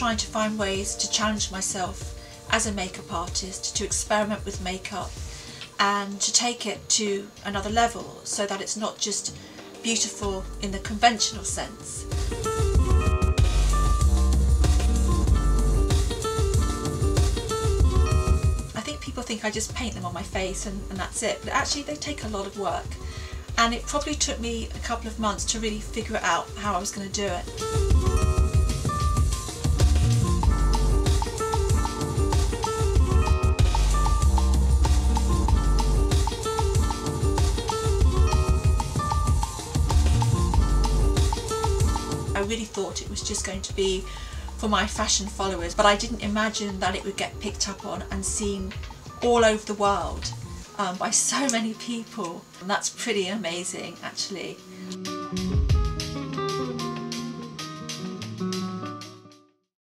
trying to find ways to challenge myself as a makeup artist, to experiment with makeup and to take it to another level so that it's not just beautiful in the conventional sense. I think people think I just paint them on my face and, and that's it, but actually they take a lot of work and it probably took me a couple of months to really figure out how I was going to do it. I really thought it was just going to be for my fashion followers but I didn't imagine that it would get picked up on and seen all over the world um, by so many people and that's pretty amazing actually.